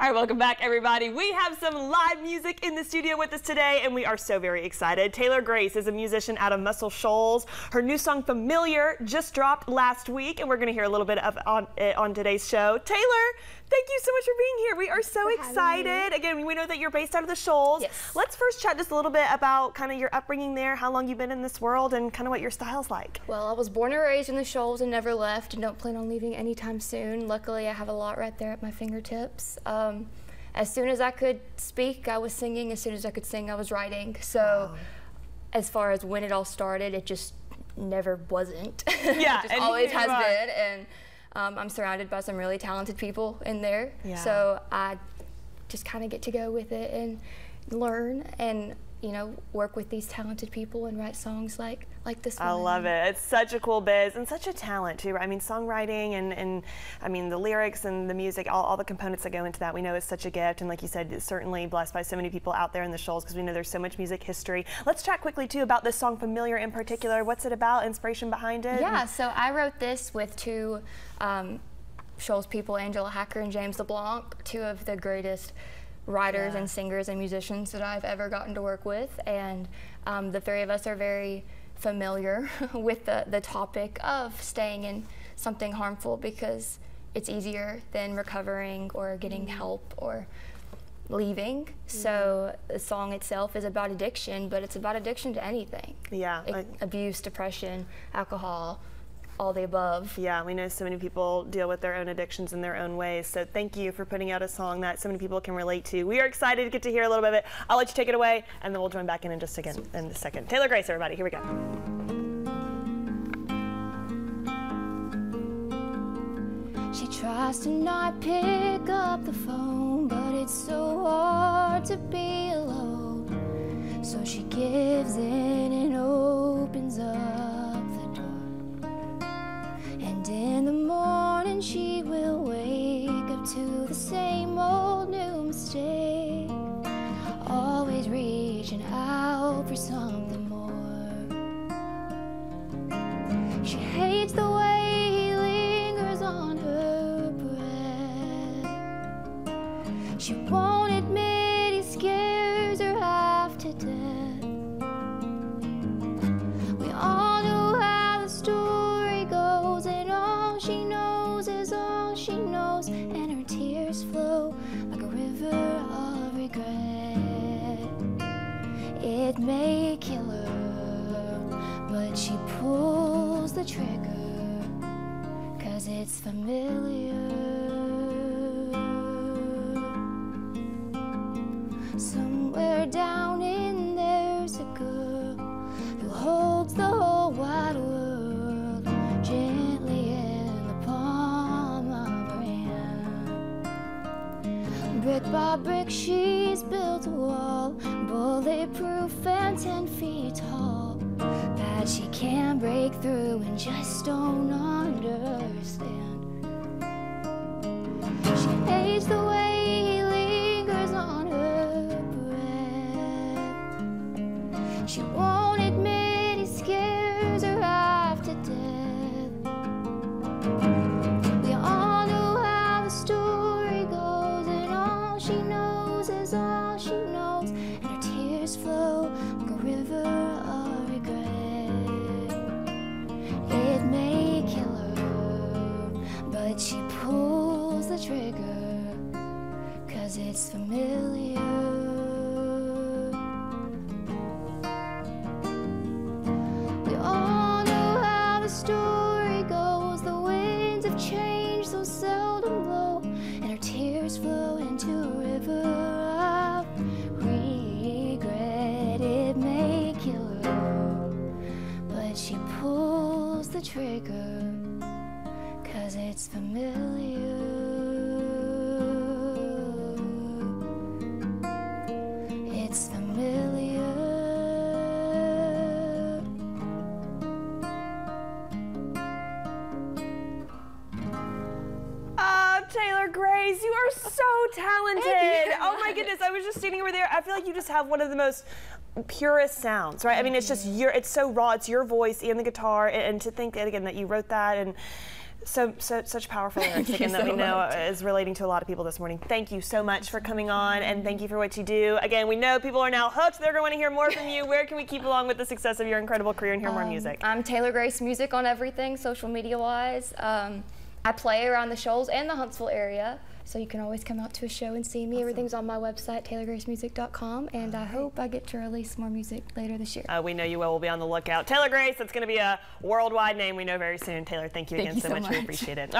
All right, welcome back, everybody. We have some live music in the studio with us today, and we are so very excited. Taylor Grace is a musician out of Muscle Shoals. Her new song, Familiar, just dropped last week, and we're going to hear a little bit of on, it on today's show. Taylor, thank you so much for being here. We are so excited. Again, we know that you're based out of the Shoals. Yes. Let's first chat just a little bit about kind of your upbringing there, how long you've been in this world, and kind of what your style's like. Well, I was born and raised in the Shoals and never left, and don't plan on leaving anytime soon. Luckily, I have a lot right there at my fingertips. Um, as soon as I could speak, I was singing. As soon as I could sing, I was writing. So, as far as when it all started, it just never wasn't. Yeah, it just always has are. been. And um, I'm surrounded by some really talented people in there. Yeah. So I just kind of get to go with it and learn and you know work with these talented people and write songs like like this one. I love it. It's such a cool biz and such a talent too. I mean, songwriting and, and I mean the lyrics and the music, all, all the components that go into that. We know is such a gift, and like you said, it's certainly blessed by so many people out there in the shoals because we know there's so much music history. Let's chat quickly too about this song "Familiar" in particular. What's it about? Inspiration behind it? Yeah, so I wrote this with two um, Shoals people, Angela Hacker and James LeBlanc, two of the greatest writers Yeah. and singers and musicians that I've ever gotten to work with. And um, the three of us are very familiar with the, the topic of staying in something harmful because it's easier than recovering or getting Mm-hmm. help or leaving. So the song itself is about addiction, but it's about addiction to anything. Yeah, like- abuse, depression, alcohol, all the above. Yeah, we know so many people deal with their own addictions in their own ways. So thank you for putting out a song that so many people can relate to. We are excited to get to hear a little bit of it. I'll let you take it away, and then we'll join back in in just a second. In a second. Taylor Grace, everybody, here we go. She tries to not pick up the phone, but it's so hard to be alone. So she gives in and opens up to the same old new mistake. Always reaching out for something more. She hates the way he lingers on her breath. She won't admit he scares her half to death. Tears flow like a river of regret. It may kill her, but she pulls the trigger, cause it's familiar. Somewhere Brick by brick, she's built a wall, bulletproof and ten feet tall, that she can't break through and just don't understand. She hates the way he lingers on her breath. She won't admit she pulls the trigger, cause it's familiar. You are so talented. Oh my goodness, I was just standing over there. I feel like you just have one of the most purest sounds, right? I mean, it's just your, it's so raw. It's your voice and the guitar, and, and to think that again that you wrote that and So, so such powerful lyrics again that we know much. is relating to a lot of people this morning. Thank you so much for coming on and thank you for what you do. Again, we know people are now hooked. They're going to want to hear more from you. Where can we keep along with the success of your incredible career and hear more Um, music? I'm Taylor Grace Music on everything, social media wise. Um, I play around the Shoals and the Huntsville area, so you can always come out to a show and see me. Everything's on my website, taylorgracemusic.com, and I hope I get to release more music later this year. Uh, we know you will. We'll be on the lookout. Taylor Grace, it's going to be a worldwide name we know very soon. Taylor, thank you Thank again you so so much. We appreciate it.